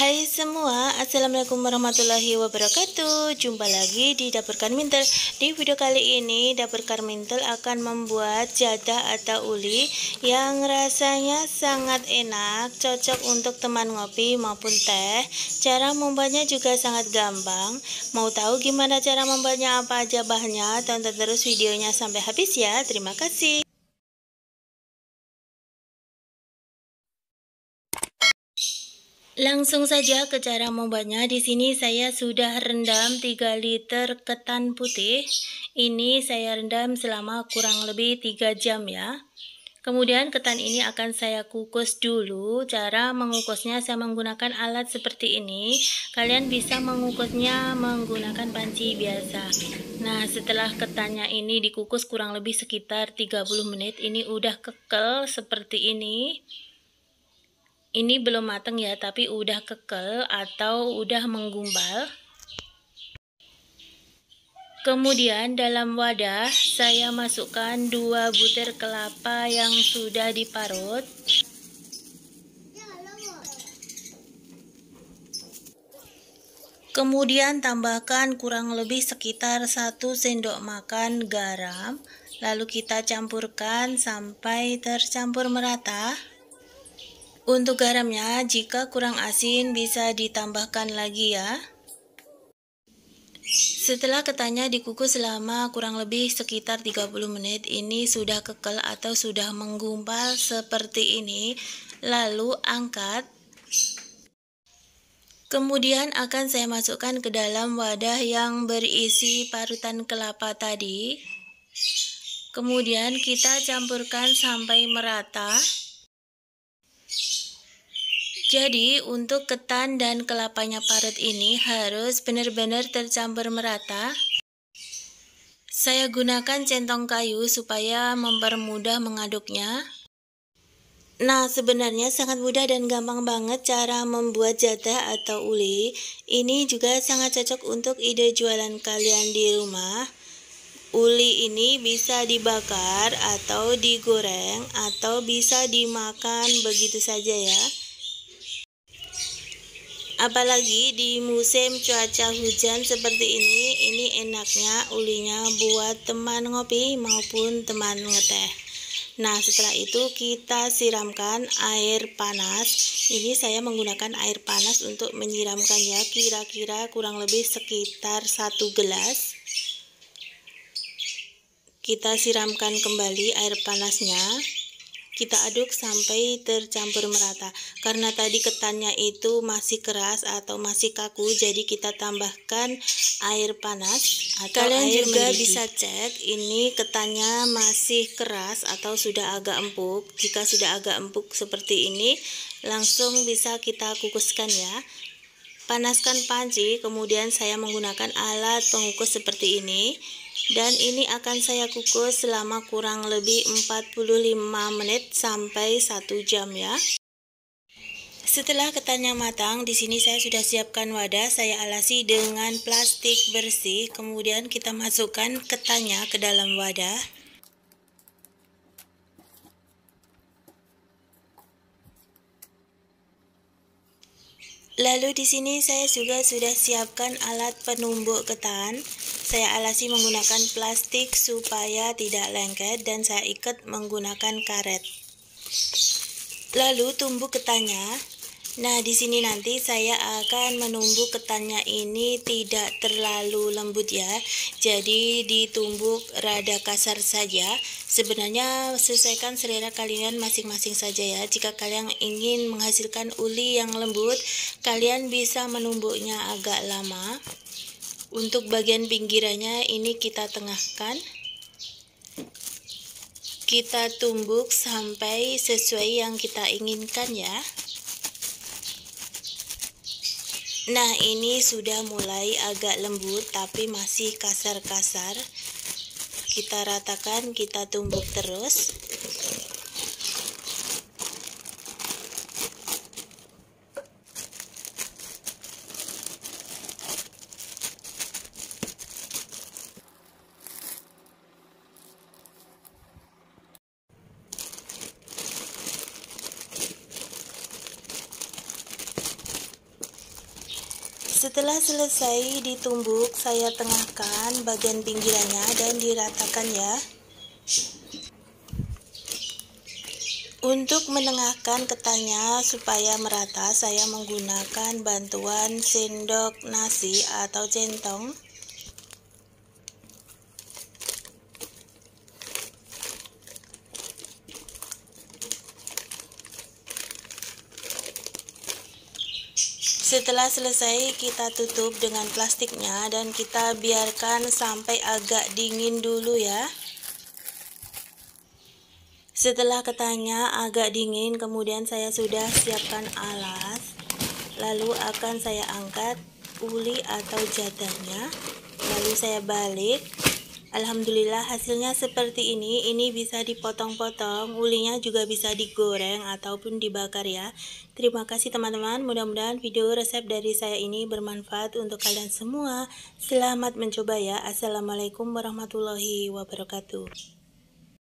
Hai semua, Assalamualaikum warahmatullahi wabarakatuh. Jumpa lagi di Dapur Karmintel Di video kali ini, Dapur Karmintel akan membuat jadah atau uli Yang rasanya sangat enak Cocok untuk teman ngopi maupun teh. Cara membuatnya juga sangat gampang. Mau tahu gimana cara membuatnya apa aja bahannya? Tonton terus videonya sampai habis ya. Terima kasih Langsung saja ke cara membuatnya. Di sini saya sudah rendam 3 liter ketan putih. Ini saya rendam selama kurang lebih 3 jam ya. Kemudian ketan ini akan saya kukus dulu. Cara mengukusnya saya menggunakan alat seperti ini. Kalian bisa mengukusnya menggunakan panci biasa. Nah, setelah ketannya ini dikukus kurang lebih sekitar 30 menit, ini udah kekel seperti ini ini belum matang ya tapi udah kekel atau udah menggumpal kemudian dalam wadah saya masukkan dua butir kelapa yang sudah diparut. Kemudian tambahkan kurang lebih sekitar 1 sendok makan garam Lalu kita campurkan sampai tercampur merata untuk garamnya, jika kurang asin bisa ditambahkan lagi ya. Setelah ketannya dikukus selama kurang lebih sekitar 30 menit, ini sudah kekel atau sudah menggumpal seperti ini. Lalu angkat. Kemudian akan saya masukkan ke dalam wadah yang berisi parutan kelapa tadi. Kemudian kita campurkan sampai merata. Jadi untuk ketan dan kelapanya parut ini harus benar-benar tercampur merata. Saya gunakan centong kayu supaya mempermudah mengaduknya. Nah, sebenarnya sangat mudah dan gampang banget cara membuat jadah atau uli. Ini juga sangat cocok untuk ide jualan kalian di rumah. Uli ini bisa dibakar atau digoreng atau bisa dimakan begitu saja ya. Apalagi di musim cuaca hujan seperti ini, ini enaknya ulinya buat teman ngopi maupun teman ngeteh. Nah, setelah itu kita siramkan air panas. Ini saya menggunakan air panas untuk menyiramkan ya, kira-kira kurang lebih sekitar satu gelas. Kita siramkan kembali air panasnya kita aduk sampai tercampur merata. Karena tadi ketannya itu masih keras atau masih kaku jadi kita tambahkan air panas atau kalian air juga mendidih. bisa cek ini ketannya masih keras atau sudah agak empuk. Jika sudah agak empuk seperti ini langsung bisa kita kukuskan ya. Panaskan panci kemudian saya menggunakan alat pengukus seperti ini dan ini akan saya kukus selama kurang lebih 45 menit sampai 1 jam ya. Setelah ketannya matang, di sini saya sudah siapkan wadah, saya alasi dengan plastik bersih, kemudian kita masukkan ketannya ke dalam wadah. Lalu di sini saya juga sudah siapkan alat penumbuk ketan. Saya alasi menggunakan plastik supaya tidak lengket dan saya ikat menggunakan karet. Lalu tumbuk ketannya Nah, di sini nanti saya akan menumbuk ketannya ini tidak terlalu lembut ya. Jadi ditumbuk rada kasar saja. Sebenarnya sesuaikan selera kalian masing-masing saja ya. Jika kalian ingin menghasilkan uli yang lembut, kalian bisa menumbuknya agak lama. Untuk bagian pinggirannya ini kita tengahkan. Kita tumbuk sampai sesuai yang kita inginkan ya. Nah ini sudah mulai agak lembut tapi masih kasar-kasar Kita ratakan, kita tumbuk terus Setelah selesai ditumbuk, saya tengahkan bagian pinggirannya dan diratakan ya. Untuk menengahkan ketannya supaya merata, saya menggunakan bantuan sendok nasi atau centong. Setelah selesai kita tutup dengan plastiknya dan kita biarkan sampai agak dingin dulu ya. Setelah ketannya agak dingin kemudian saya sudah siapkan alas. Lalu akan saya angkat uli atau jatahnya. Lalu saya balik Alhamdulillah hasilnya seperti ini. Ini bisa dipotong-potong ulinya juga bisa digoreng ataupun dibakar ya. Terima kasih teman-teman. Mudah-mudahan video resep dari saya ini bermanfaat untuk kalian semua. Selamat mencoba ya. Assalamualaikum warahmatullahi wabarakatuh